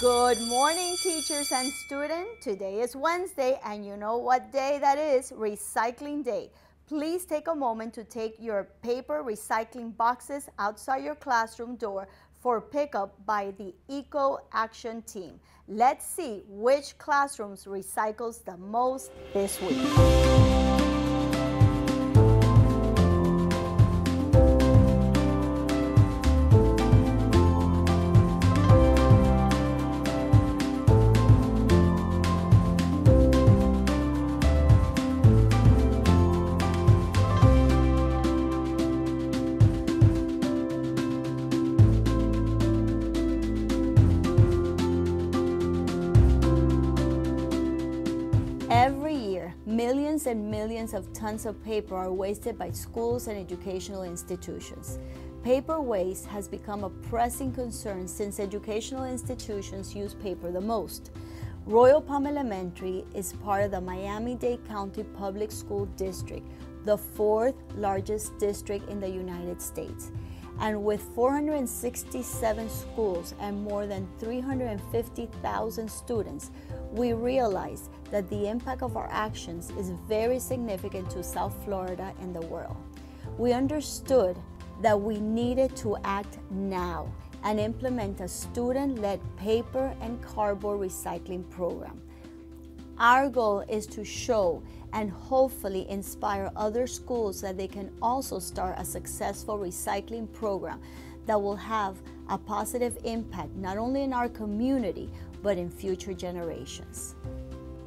Good morning, teachers and students. Today is Wednesday, and you know what day that is? Recycling Day. Please take a moment to take your paper recycling boxes outside your classroom door for pickup by the Eco Action Team. Let's see which classrooms recycles the most this week. Millions and millions of tons of paper are wasted by schools and educational institutions. Paper waste has become a pressing concern since educational institutions use paper the most. Royal Palm Elementary is part of the Miami-Dade County Public School District, the fourth largest district in the United States. And with 467 schools and more than 350,000 students, we realize that the impact of our actions is very significant to South Florida and the world. We understood that we needed to act now and implement a student-led paper and cardboard recycling program. Our goal is to show and hopefully inspire other schools that they can also start a successful recycling program that will have a positive impact not only in our community but in future generations.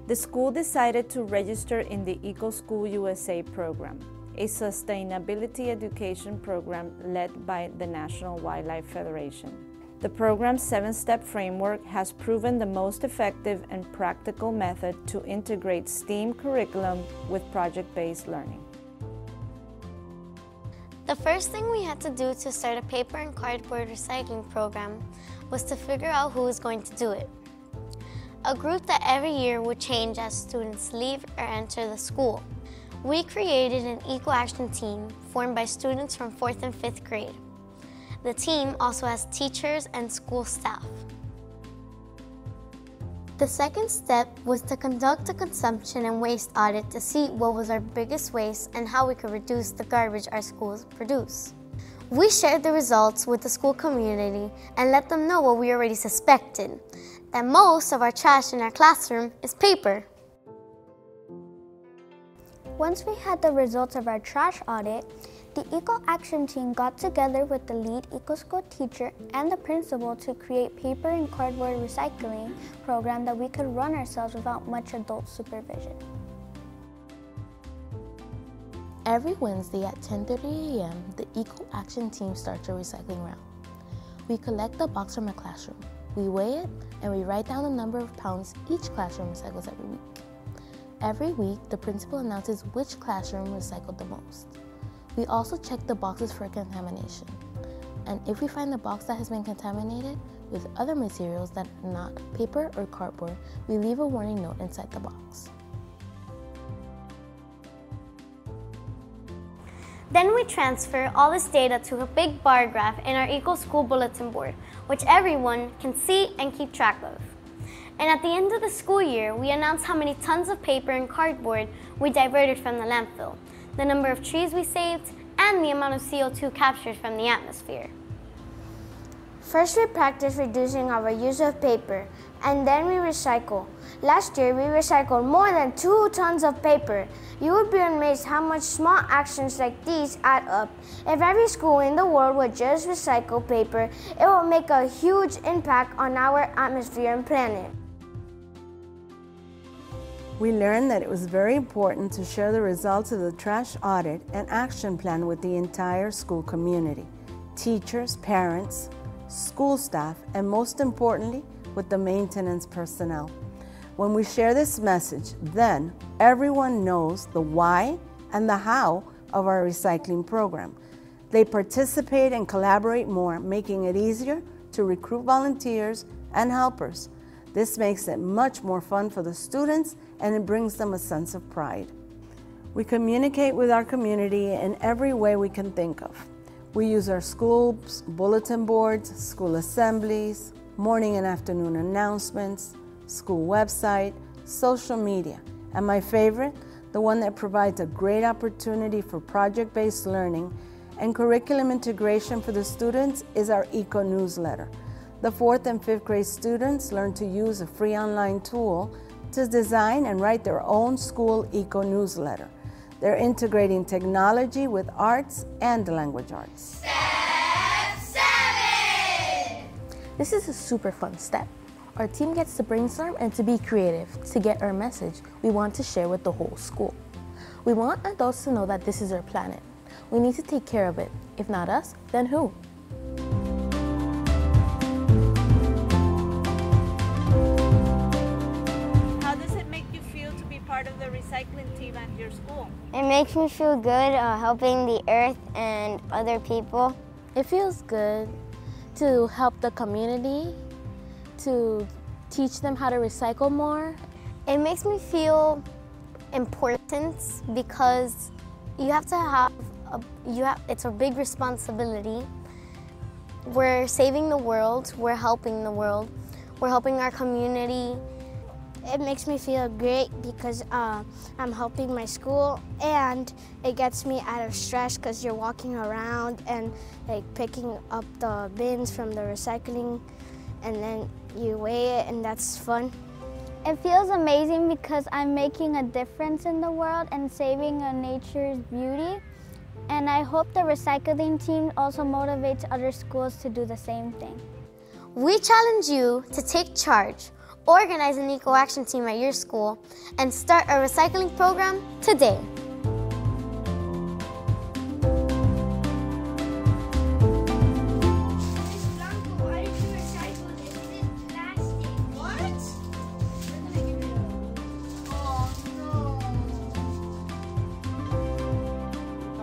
The school decided to register in the Eco School USA program, a sustainability education program led by the National Wildlife Federation. The program's seven step framework has proven the most effective and practical method to integrate STEAM curriculum with project based learning. The first thing we had to do to start a paper and cardboard recycling program was to figure out who was going to do it. A group that every year would change as students leave or enter the school. We created an Eco Action team formed by students from 4th and 5th grade. The team also has teachers and school staff. The second step was to conduct a consumption and waste audit to see what was our biggest waste and how we could reduce the garbage our schools produce. We shared the results with the school community and let them know what we already suspected, that most of our trash in our classroom is paper. Once we had the results of our trash audit, the Eco Action team got together with the lead Eco School teacher and the principal to create paper and cardboard recycling program that we could run ourselves without much adult supervision. Every Wednesday at 10.30 a.m., the Eco Action team starts a recycling round. We collect the box from a classroom, we weigh it, and we write down the number of pounds each classroom recycles every week. Every week, the principal announces which classroom recycled the most. We also check the boxes for contamination. And if we find the box that has been contaminated with other materials that are not paper or cardboard, we leave a warning note inside the box. Then we transfer all this data to a big bar graph in our Eco School bulletin board, which everyone can see and keep track of. And at the end of the school year, we announce how many tons of paper and cardboard we diverted from the landfill, the number of trees we saved, and the amount of CO2 captured from the atmosphere. First, we practice reducing our use of paper, and then we recycle. Last year, we recycled more than two tons of paper. You would be amazed how much small actions like these add up. If every school in the world would just recycle paper, it would make a huge impact on our atmosphere and planet. We learned that it was very important to share the results of the trash audit and action plan with the entire school community, teachers, parents, school staff, and most importantly, with the maintenance personnel. When we share this message, then everyone knows the why and the how of our recycling program. They participate and collaborate more, making it easier to recruit volunteers and helpers. This makes it much more fun for the students and it brings them a sense of pride. We communicate with our community in every way we can think of. We use our schools, bulletin boards, school assemblies, morning and afternoon announcements, school website, social media, and my favorite, the one that provides a great opportunity for project-based learning and curriculum integration for the students is our ECO newsletter. The fourth and fifth grade students learn to use a free online tool to design and write their own school ECO newsletter. They're integrating technology with arts and language arts. Step seven! This is a super fun step. Our team gets to brainstorm and to be creative to get our message we want to share with the whole school. We want adults to know that this is our planet. We need to take care of it. If not us, then who? Recycling team at your school? It makes me feel good uh, helping the earth and other people. It feels good to help the community, to teach them how to recycle more. It makes me feel important because you have to have a, you have it's a big responsibility. We're saving the world, we're helping the world, we're helping our community. It makes me feel great because uh, I'm helping my school and it gets me out of stress because you're walking around and like picking up the bins from the recycling and then you weigh it and that's fun. It feels amazing because I'm making a difference in the world and saving nature's beauty. And I hope the recycling team also motivates other schools to do the same thing. We challenge you to take charge, organize an eco action team at your school, and start a recycling program today.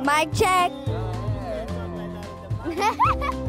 Mic check.